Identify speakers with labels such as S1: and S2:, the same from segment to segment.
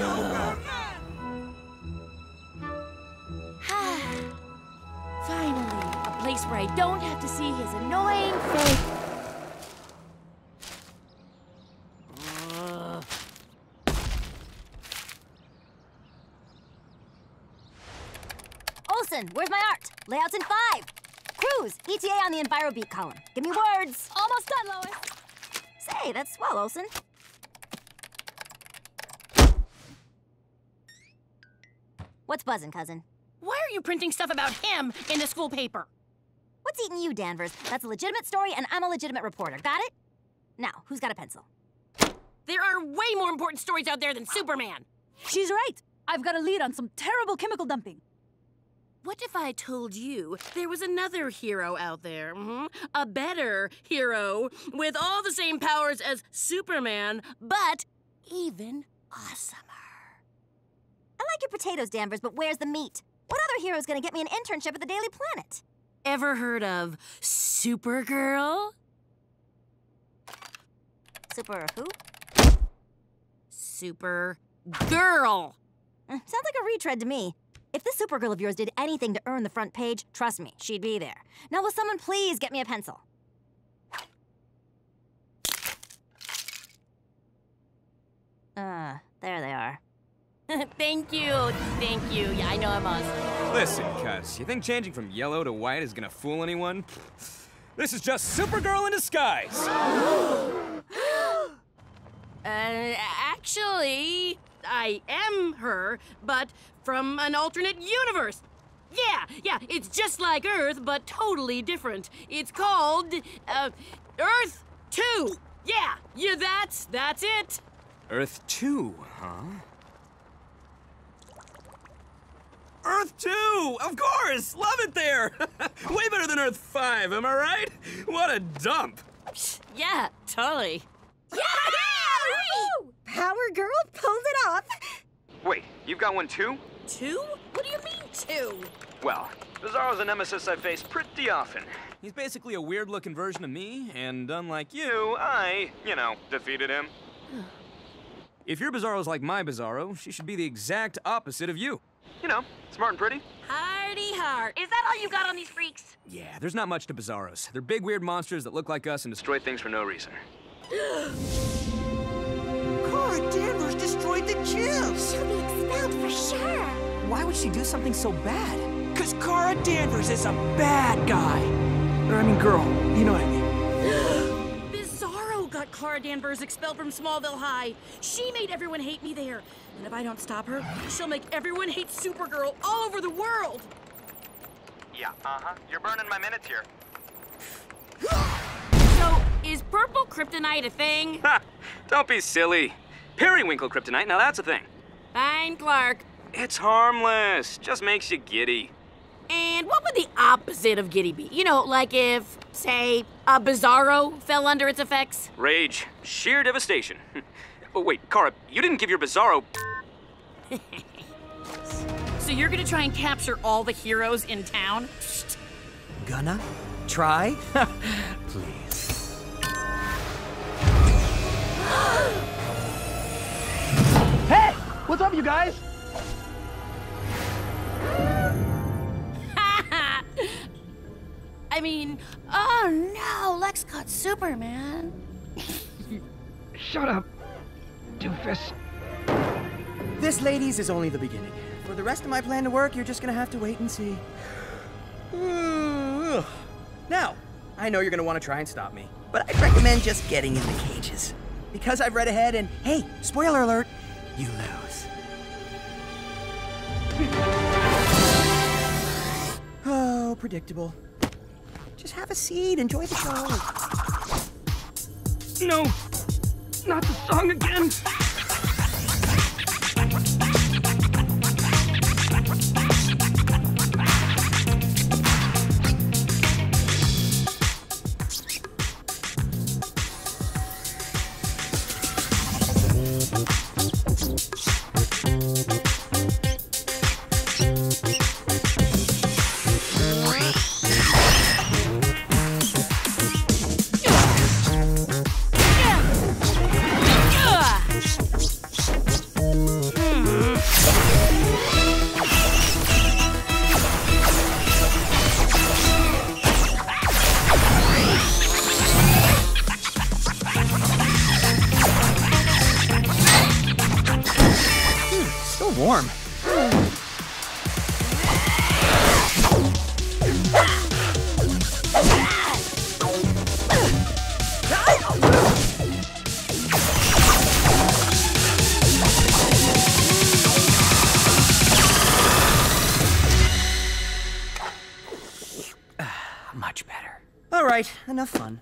S1: Finally, a place where I don't have to see his annoying face.
S2: Olsen, where's my art? Layouts in five. Cruz, ETA on the EnviroBeat column. Give me words.
S1: Almost done, Lois.
S2: Say, that's swell, Olsen. What's buzzing, cousin?
S1: Why are you printing stuff about him in the school paper?
S2: What's eating you, Danvers? That's a legitimate story, and I'm a legitimate reporter. Got it? Now, who's got a pencil?
S1: There are way more important stories out there than Superman.
S3: She's right. I've got a lead on some terrible chemical dumping.
S1: What if I told you there was another hero out there? mhm, A better hero with all the same powers as Superman, but even awesomer.
S2: Your potatoes, Danvers, but where's the meat? What other hero's gonna get me an internship at the Daily Planet?
S1: Ever heard of Supergirl?
S2: Super who?
S1: Super
S2: girl. Sounds like a retread to me. If this Supergirl of yours did anything to earn the front page, trust me, she'd be there. Now, will someone please get me a pencil? Uh, there they are.
S1: Thank you. Thank you. Yeah, I know I'm awesome.
S4: Listen, cuz, you think changing from yellow to white is gonna fool anyone? This is just Supergirl in disguise.
S1: Uh, actually, I am her, but from an alternate universe. Yeah, yeah, it's just like Earth, but totally different. It's called, uh, Earth 2. Yeah, yeah, that's, that's it.
S4: Earth 2, huh? Earth 2! Of course! Love it there! Way better than Earth 5, am I right? What a dump!
S1: Yeah, totally.
S2: Power Girl pulls it off.
S4: Wait, you've got one too?
S1: Two? What do you mean two?
S4: Well, Bizarro's a nemesis I face pretty often. He's basically a weird looking version of me, and unlike you, I, you know, defeated him. if your Bizarro's like my Bizarro, she should be the exact opposite of you. You know, smart and pretty.
S1: Hardy heart. Is that all you got on these freaks?
S4: Yeah, there's not much to Bizarros. They're big, weird monsters that look like us and destroy things for no reason.
S5: Kara Danvers destroyed the gym!
S2: She'll be expelled for sure.
S5: Why would she do something so bad? Because Kara Danvers is a bad guy. Or, I mean, girl. You know what I mean.
S1: Bizarro got Kara Danvers expelled from Smallville High. She made everyone hate me there. And if I don't stop her, she'll make everyone hate Supergirl all over the world.
S4: Yeah, uh-huh. You're burning my minutes here.
S1: So, is purple kryptonite a thing?
S4: Ha! Don't be silly. Periwinkle kryptonite, now that's a thing.
S1: Fine, Clark.
S4: It's harmless. Just makes you giddy.
S1: And what would the opposite of giddy be? You know, like if, say, a Bizarro fell under its effects?
S4: Rage. Sheer devastation. oh, wait, Kara, you didn't give your Bizarro...
S1: So you're gonna try and capture all the heroes in town?
S5: Gonna? Try? Please. hey! What's up, you guys?
S1: I mean, oh no, Lex caught Superman.
S5: Shut up, doofus. This, ladies, is only the beginning. For the rest of my plan to work, you're just gonna have to wait and see. Now, I know you're gonna want to try and stop me, but I'd recommend just getting in the cages. Because I've read ahead and, hey, spoiler alert, you lose. oh, predictable. Just have a seat, enjoy the show. No, not the song again. Warm. Ah, much better. All right, enough fun.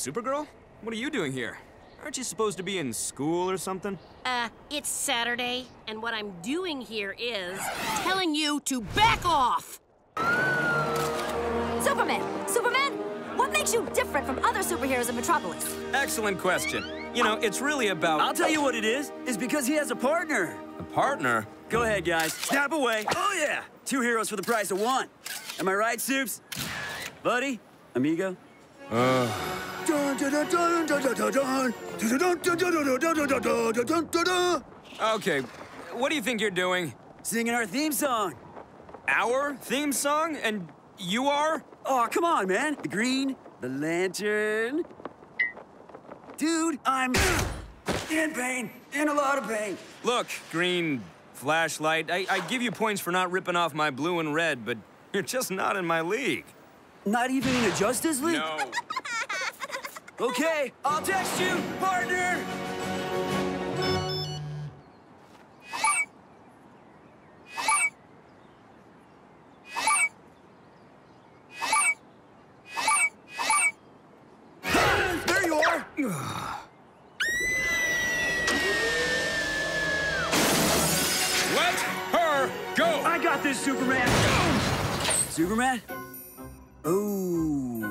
S4: Supergirl? What are you doing here? Aren't you supposed to be in school or something?
S1: Uh, it's Saturday, and what I'm doing here is telling you to back off!
S2: Superman! Superman! What makes you different from other superheroes in Metropolis?
S4: Excellent question. You know, it's really about.
S6: I'll tell you what it is. It's because he has a partner.
S4: A partner?
S6: Go ahead, guys. Snap away. Oh, yeah. Two heroes for the price of one. Am I right, Soups? Buddy? Amigo?
S4: Okay, what do you think you're doing?
S6: Singing our theme song.
S4: Our theme song? And you are?
S6: Oh, come on, man. The green, the lantern. Dude, I'm in pain. In a lot of pain.
S4: Look, green flashlight, I, I give you points for not ripping off my blue and red, but you're just not in my league.
S6: Not even in a Justice League?
S4: No.
S6: Okay, I'll text you, partner. There you are.
S4: Let her go!
S6: I got this, Superman. Superman? Oh.